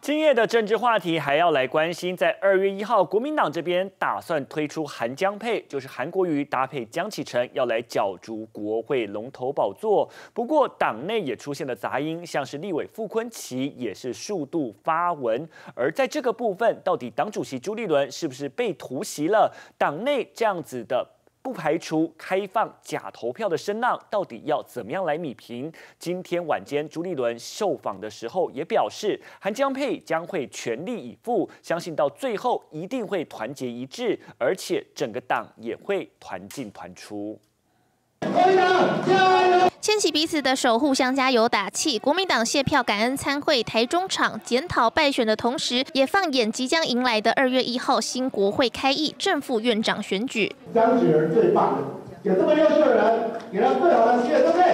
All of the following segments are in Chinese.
今夜的政治话题还要来关心，在二月一号，国民党这边打算推出韩江配，就是韩国瑜搭配江启臣，要来角逐国会龙头宝座。不过党内也出现了杂音，像是立委傅昆奇也是数度发文。而在这个部分，到底党主席朱立伦是不是被突袭了？党内这样子的。不排除开放假投票的声浪，到底要怎么样来米平？今天晚间朱立伦受访的时候也表示，韩江佩将会全力以赴，相信到最后一定会团结一致，而且整个党也会团进团出。牵起彼此的手，互相加油打气。国民党谢票感恩参会台中场检讨败选的同时，也放眼即将迎来的二月一号新国会开议正副院长选举。张举人最棒，有这么优秀的人，给他最好的机会，对不对？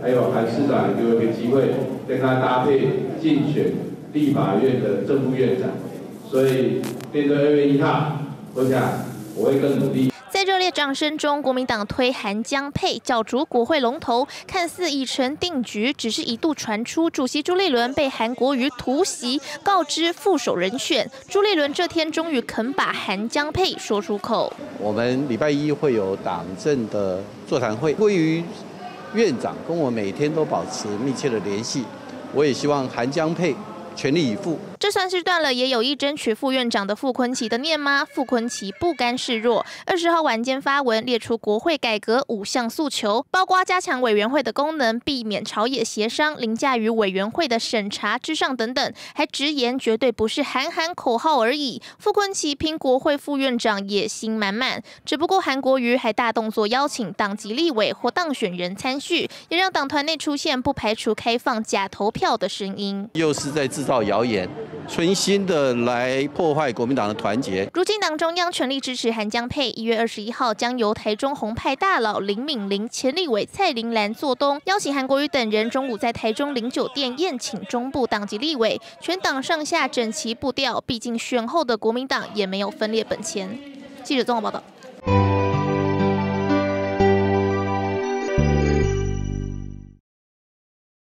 还有韩市长给我一个机会，跟他搭配竞选立法院的正副院长，所以面对二月一号，我想我会更努力。在热烈掌声中，国民党推韩江配角逐国会龙头，看似已成定局。只是一度传出主席朱立伦被韩国瑜突袭，告知副手人选。朱立伦这天终于肯把韩江配说出口。我们礼拜一会有党政的座谈会，关于院长跟我每天都保持密切的联系，我也希望韩江配。全力以赴，这算是断了也有意争取副院长的傅昆奇的念吗？傅昆奇不甘示弱，二十号晚间发文列出国会改革五项诉求，包括加强委员会的功能，避免朝野协商凌驾于委员会的审查之上等等，还直言绝对不是喊喊口号而已。傅昆奇拼国会副院长野心满满，只不过韩国瑜还大动作邀请党籍立委或当选人参叙，也让党团内出现不排除开放假投票的声音，又是在。制造谣言，存心的来破坏国民党的团结。如今党中央全力支持韩江配，一月二十一号将由台中红派大佬林敏玲、前立委蔡玲兰做东，邀请韩国瑜等人中午在台中零酒店宴请中部党籍立委，全党上下整齐步调。毕竟选后的国民党也没有分裂本钱。记者综合报道。